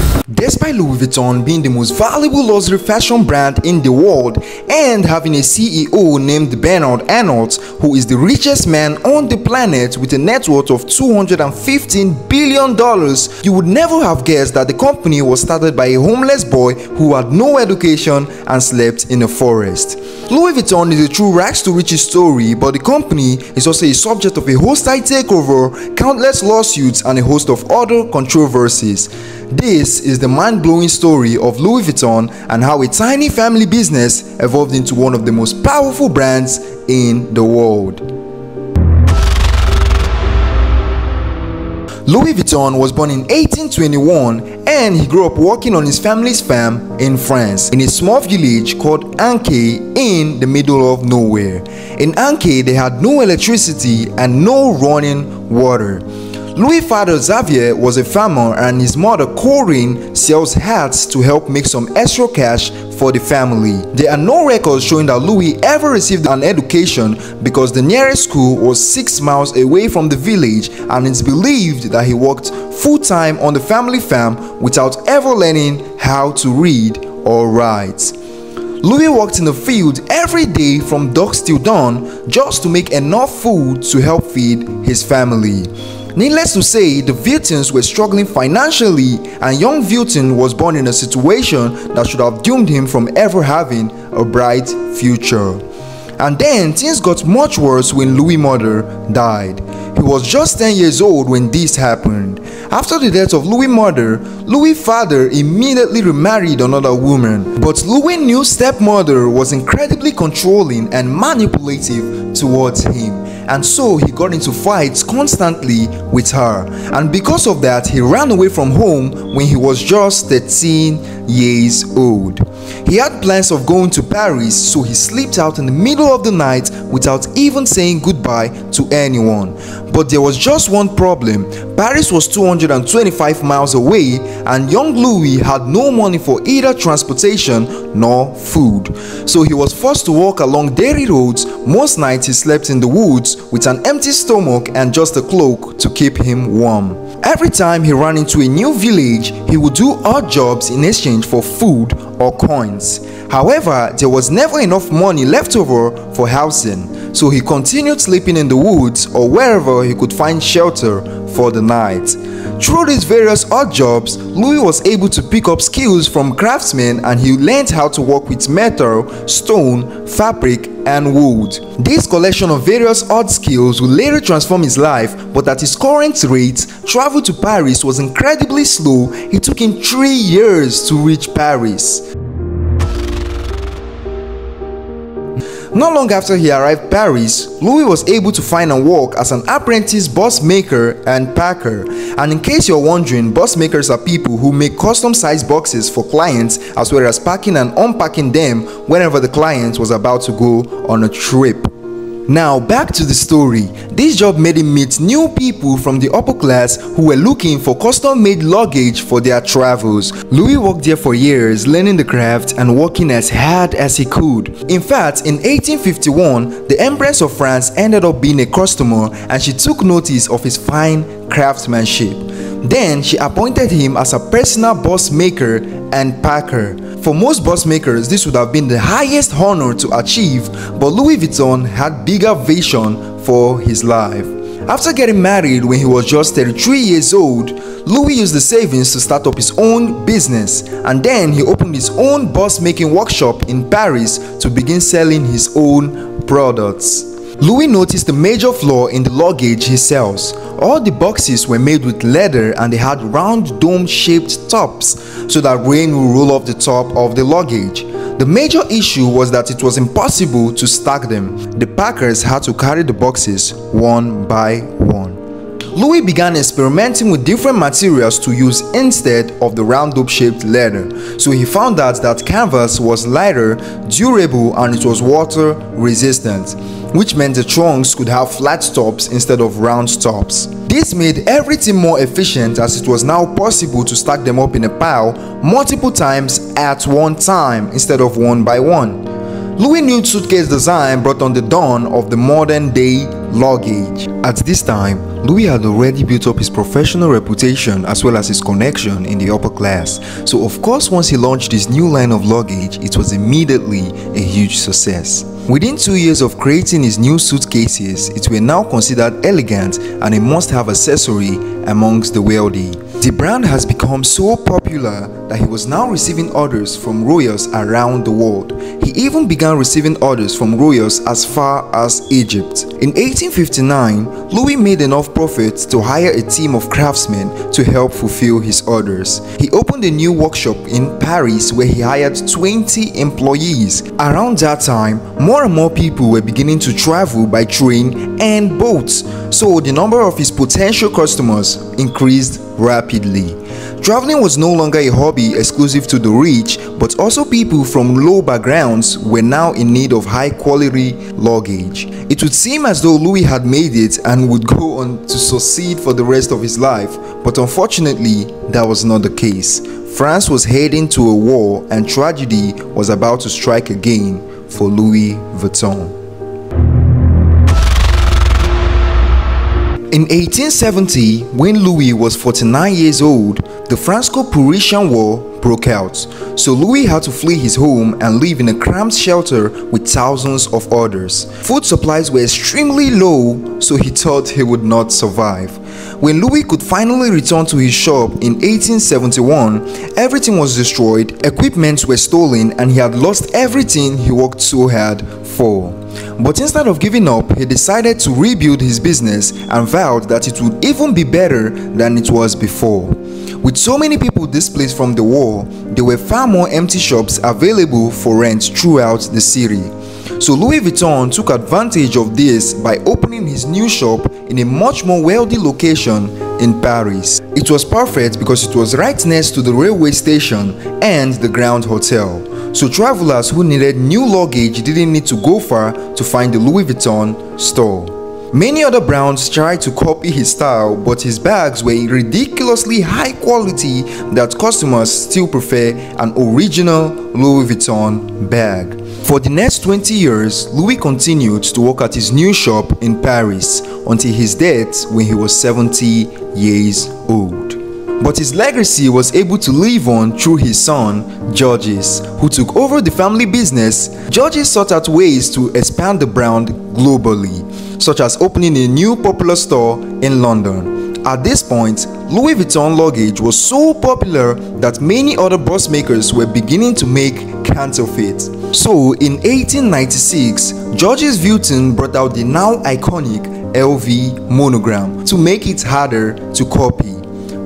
Thank you. Despite Louis Vuitton being the most valuable luxury fashion brand in the world and having a CEO named Bernard Arnault, who is the richest man on the planet with a net worth of $215 billion, you would never have guessed that the company was started by a homeless boy who had no education and slept in a forest. Louis Vuitton is a true rags to riches story, but the company is also a subject of a hostile takeover, countless lawsuits, and a host of other controversies. This is the mind-blowing story of Louis Vuitton and how a tiny family business evolved into one of the most powerful brands in the world. Louis Vuitton was born in 1821 and he grew up working on his family's farm in France in a small village called Anchay in the middle of nowhere. In Anchay, they had no electricity and no running water. Louis' father Xavier was a farmer and his mother Corinne sells hats to help make some extra cash for the family. There are no records showing that Louis ever received an education because the nearest school was 6 miles away from the village and it's believed that he worked full-time on the family farm without ever learning how to read or write. Louis worked in the field every day from dusk till dawn just to make enough food to help feed his family. Needless to say, the Vuittons were struggling financially and young Vuitton was born in a situation that should have doomed him from ever having a bright future. And then things got much worse when Louis' mother died. He was just 10 years old when this happened. After the death of Louis' mother, Louis' father immediately remarried another woman. But Louis' new stepmother was incredibly controlling and manipulative towards him and so he got into fights constantly with her and because of that he ran away from home when he was just 13 years old. He had plans of going to Paris so he slipped out in the middle of the night without even saying goodbye to anyone. But there was just one problem. Paris was 225 miles away and young Louis had no money for either transportation nor food. So he was forced to walk along dirty roads. Most nights he slept in the woods with an empty stomach and just a cloak to keep him warm. Every time he ran into a new village, he would do odd jobs in exchange for food or coins. However, there was never enough money left over for housing, so he continued sleeping in the woods or wherever he could find shelter for the night. Through these various odd jobs, Louis was able to pick up skills from craftsmen and he learned how to work with metal, stone, fabric, and wood. This collection of various odd skills would later transform his life, but at his current rate, travel to Paris was incredibly slow. It took him three years to reach Paris. Not long after he arrived Paris, Louis was able to find and work as an apprentice box maker and packer. And in case you're wondering, box makers are people who make custom sized boxes for clients as well as packing and unpacking them whenever the client was about to go on a trip. Now back to the story. This job made him meet new people from the upper class who were looking for custom made luggage for their travels. Louis worked there for years learning the craft and working as hard as he could. In fact, in 1851, the Empress of France ended up being a customer and she took notice of his fine craftsmanship. Then she appointed him as a personal box maker and packer. For most box makers, this would have been the highest honor to achieve, but Louis Vuitton had bigger vision for his life. After getting married when he was just 33 years old, Louis used the savings to start up his own business and then he opened his own box making workshop in Paris to begin selling his own products. Louis noticed a major flaw in the luggage he sells. All the boxes were made with leather and they had round dome shaped tops so that rain would roll off the top of the luggage. The major issue was that it was impossible to stack them. The packers had to carry the boxes one by one. Louis began experimenting with different materials to use instead of the round dome shaped leather. So he found out that canvas was lighter, durable and it was water resistant which meant the trunks could have flat tops instead of round tops. This made everything more efficient as it was now possible to stack them up in a pile multiple times at one time instead of one by one. Louis Nude suitcase design brought on the dawn of the modern day luggage. At this time, Louis had already built up his professional reputation as well as his connection in the upper class. So of course once he launched his new line of luggage, it was immediately a huge success. Within two years of creating his new suitcases, it were now considered elegant and a must-have accessory amongst the wealthy. The brand has become so popular that he was now receiving orders from royals around the world. He even began receiving orders from royals as far as Egypt. In 1859, Louis made enough profit to hire a team of craftsmen to help fulfill his orders. He opened a new workshop in Paris where he hired 20 employees. Around that time, more and more people were beginning to travel by train and boats, so the number of his potential customers increased rapidly. Traveling was no longer a hobby exclusive to the rich, but also people from low backgrounds were now in need of high quality luggage. It would seem as though Louis had made it and would go on to succeed for the rest of his life, but unfortunately, that was not the case. France was heading to a war and tragedy was about to strike again for Louis Vuitton. In 1870, when Louis was 49 years old, the Franco-Prussian War broke out, so Louis had to flee his home and live in a cramped shelter with thousands of others. Food supplies were extremely low, so he thought he would not survive. When Louis could finally return to his shop in 1871, everything was destroyed, equipment were stolen and he had lost everything he worked so hard for. But instead of giving up, he decided to rebuild his business and vowed that it would even be better than it was before. With so many people displaced from the war, there were far more empty shops available for rent throughout the city. So Louis Vuitton took advantage of this by opening his new shop in a much more wealthy location in Paris. It was perfect because it was right next to the railway station and the Grand Hotel so travelers who needed new luggage didn't need to go far to find the Louis Vuitton store. Many other brands tried to copy his style, but his bags were ridiculously high quality that customers still prefer an original Louis Vuitton bag. For the next 20 years, Louis continued to work at his new shop in Paris until his death when he was 70 years old. But his legacy was able to live on through his son, Georges, who took over the family business. Georges sought out ways to expand the brand globally, such as opening a new popular store in London. At this point, Louis Vuitton luggage was so popular that many other bus makers were beginning to make counterfeits. So in 1896, Georges Vuitton brought out the now iconic LV monogram to make it harder to copy.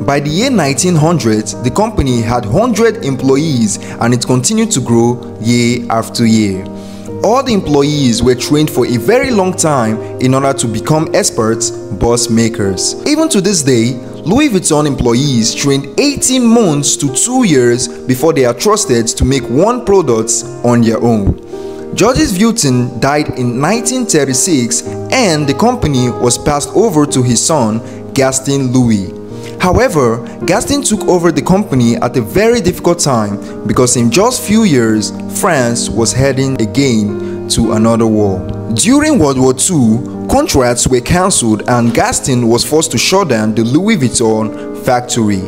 By the year 1900, the company had 100 employees and it continued to grow year after year. All the employees were trained for a very long time in order to become experts bus makers. Even to this day, Louis Vuitton employees trained 18 months to 2 years before they are trusted to make one product on their own. Georges Vuitton died in 1936 and the company was passed over to his son Gaston Louis. However, Gaston took over the company at a very difficult time because in just few years, France was heading again to another war. During World War II, contracts were cancelled and Gaston was forced to shut down the Louis Vuitton factory.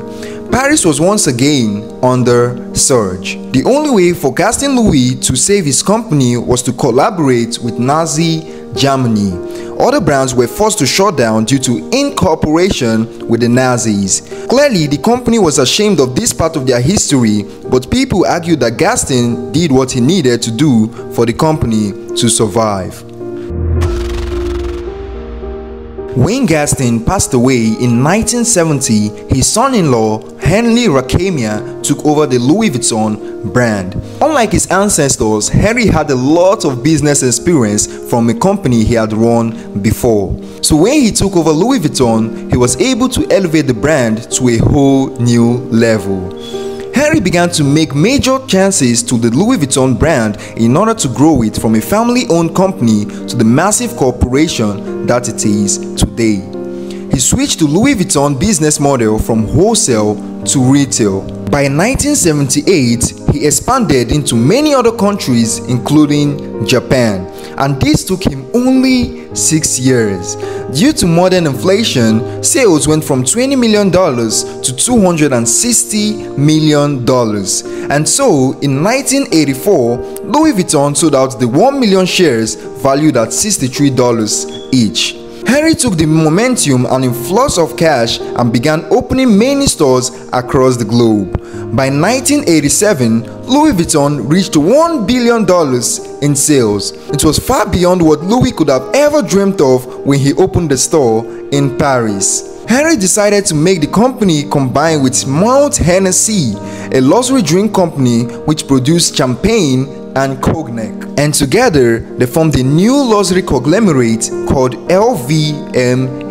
Paris was once again under surge. The only way for Gaston Louis to save his company was to collaborate with Nazi Germany. Other brands were forced to shut down due to incorporation with the Nazis. Clearly, the company was ashamed of this part of their history, but people argued that Gaston did what he needed to do for the company to survive. When Gaston passed away in 1970, his son-in-law Henry Racamier took over the Louis Vuitton brand. Unlike his ancestors, Henry had a lot of business experience from a company he had run before. So when he took over Louis Vuitton, he was able to elevate the brand to a whole new level. Henry began to make major chances to the Louis Vuitton brand in order to grow it from a family-owned company to the massive corporation that it is today. He switched to Louis Vuitton business model from wholesale to retail. By 1978, he expanded into many other countries, including Japan. And this took him only six years. Due to modern inflation, sales went from $20 million to $260 million. And so, in 1984, Louis Vuitton sold out the 1 million shares valued at $63 each. Henry took the momentum and influx of cash and began opening many stores across the globe. By 1987, Louis Vuitton reached $1 billion in sales. It was far beyond what Louis could have ever dreamt of when he opened the store in Paris. Henry decided to make the company combine with Moet Hennessy, a luxury drink company which produced champagne and cognac. And together, they formed a new luxury conglomerate called LVMH.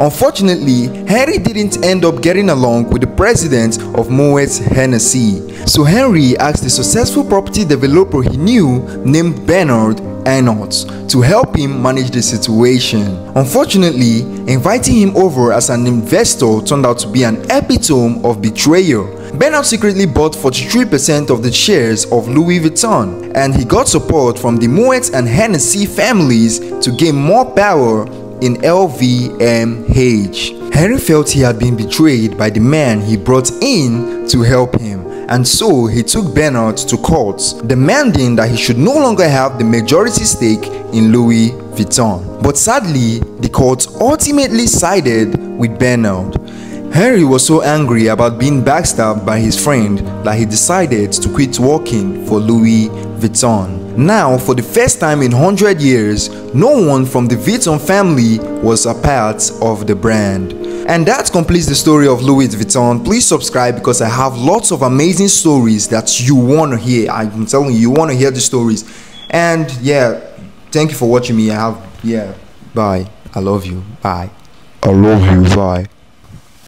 Unfortunately, Henry didn't end up getting along with the president of Moet Hennessy. So Henry asked a successful property developer he knew named Bernard Arnault to help him manage the situation. Unfortunately, inviting him over as an investor turned out to be an epitome of betrayal. Bernard secretly bought 43% of the shares of Louis Vuitton and he got support from the Moet and Hennessy families to gain more power in LVMH. Henry felt he had been betrayed by the man he brought in to help him and so he took Bernard to court, demanding that he should no longer have the majority stake in Louis Vuitton. But sadly, the court ultimately sided with Bernard. Henry was so angry about being backstabbed by his friend that he decided to quit working for Louis Vuitton. Now, for the first time in 100 years, no one from the Vuitton family was a part of the brand. And that completes the story of Louis Vuitton. Please subscribe because I have lots of amazing stories that you want to hear. I'm telling you, you want to hear the stories. And yeah, thank you for watching me. I have, yeah, bye. I love you. Bye. I love you. Bye.